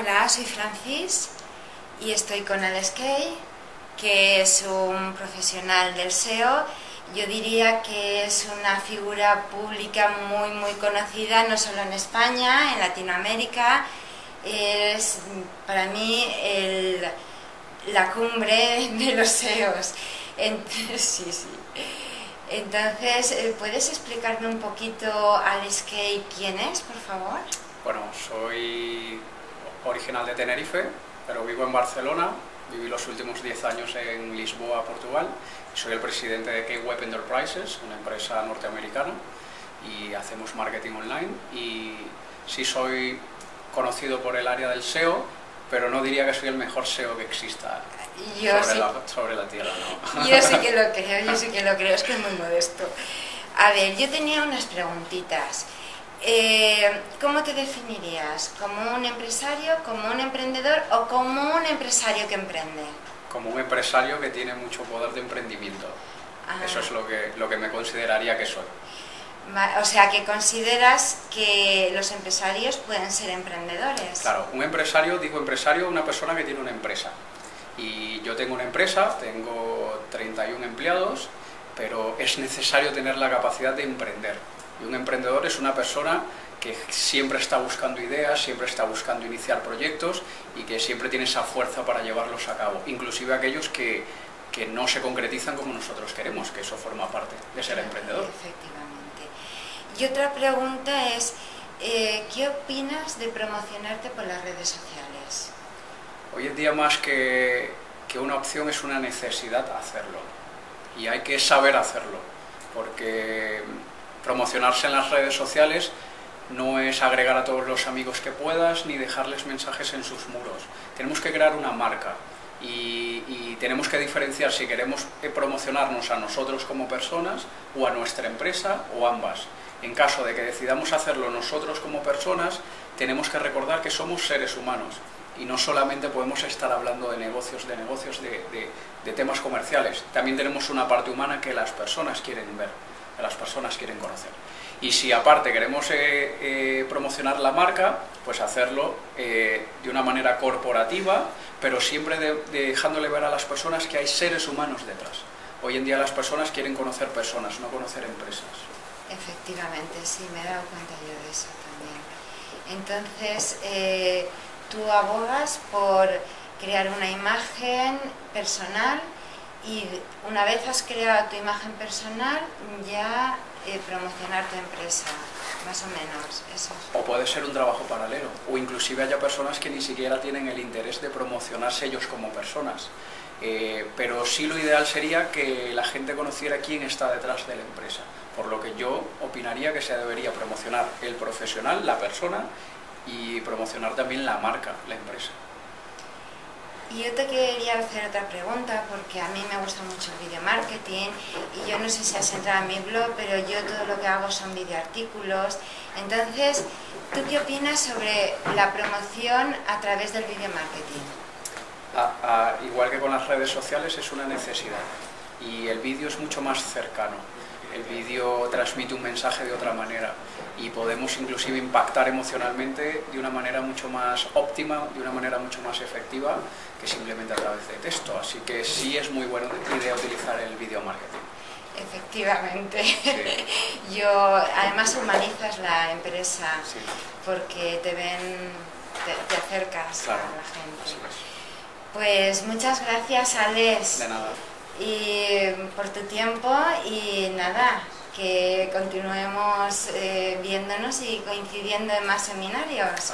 Hola, soy Francis y estoy con Alex Kay, que es un profesional del SEO. Yo diría que es una figura pública muy, muy conocida, no solo en España, en Latinoamérica. Es para mí la cumbre de los SEOs. sí, sí. Entonces, eh, ¿puedes explicarme un poquito, Alex Kay, quién es, por favor? Bueno, soy original de Tenerife, pero vivo en Barcelona, viví los últimos 10 años en Lisboa, Portugal, soy el presidente de K-Web Enterprises, una empresa norteamericana, y hacemos marketing online, y sí soy conocido por el área del SEO, pero no diría que soy el mejor SEO que exista sobre, la, sobre, la, tierra. ¿no? Yo sí que lo creo, yo sí que lo creo, es que es muy modesto. A ver, yo tenía unas preguntitas. Eh, ¿Cómo te definirías? ¿Como un empresario, como un emprendedor o como un empresario que emprende? Como un empresario que tiene mucho poder de emprendimiento. Ah. Eso es lo que, lo que me consideraría que soy. O sea, que consideras que los empresarios pueden ser emprendedores. Claro, un empresario, digo empresario, una persona que tiene una empresa. Y yo tengo una empresa, tengo 31 empleados, pero es necesario tener la capacidad de emprender y un emprendedor es una persona que siempre está buscando ideas, siempre está buscando iniciar proyectos y que siempre tiene esa fuerza para llevarlos a cabo, inclusive aquellos que, que no se concretizan como nosotros queremos, que eso forma parte de ser emprendedor. Efectivamente. Y otra pregunta es, eh, ¿qué opinas de promocionarte por las redes sociales? Hoy en día más que, que una opción es una necesidad hacerlo y hay que saber hacerlo, porque promocionarse en las redes sociales no es agregar a todos los amigos que puedas ni dejarles mensajes en sus muros. Tenemos que crear una marca y, tenemos que diferenciar si queremos promocionarnos a nosotros como personas o a nuestra empresa o ambas. En caso de que decidamos hacerlo nosotros como personas, tenemos que recordar que somos seres humanos y no solamente podemos estar hablando de negocios, de negocios, de temas comerciales. También tenemos una parte humana que las personas quieren ver las personas quieren conocer. Y si aparte queremos eh, eh, promocionar la marca, pues hacerlo eh, de una manera corporativa, pero siempre dejándole ver a las personas que hay seres humanos detrás. Hoy en día las personas quieren conocer personas, no conocer empresas. Efectivamente, sí, me he dado cuenta yo de eso también. Entonces, tú abogas por crear una imagen personal y una vez has creado tu imagen personal, ya eh, promocionar tu empresa, más o menos. Eso. O puede ser un trabajo paralelo, o inclusive haya personas que ni siquiera tienen el interés de promocionarse ellos como personas. Eh, pero sí lo ideal sería que la gente conociera quién está detrás de la empresa, por lo que yo opinaría que se debería promocionar el profesional, la persona, y promocionar también la marca, la empresa. Y yo te quería hacer otra pregunta porque a mí me gusta mucho el video marketing y yo no sé si has entrado en mi blog, pero yo todo lo que hago son videoartículos. Entonces, ¿tú qué opinas sobre la promoción a través del video marketing? igual que con las redes sociales, es una necesidad y el vídeo es mucho más cercano. El vídeo transmite un mensaje de otra manera y podemos inclusive impactar emocionalmente de una manera mucho más óptima, de una manera mucho más efectiva que simplemente a través de texto. Así que sí es muy buena idea utilizar el video marketing. Efectivamente. Yo, además humanizas la empresa porque te ven, te, acercas a la gente. Pues muchas gracias, Alex. De nada. Y por tu tiempo y nada, que continuemos eh, viéndonos y coincidiendo en más seminarios.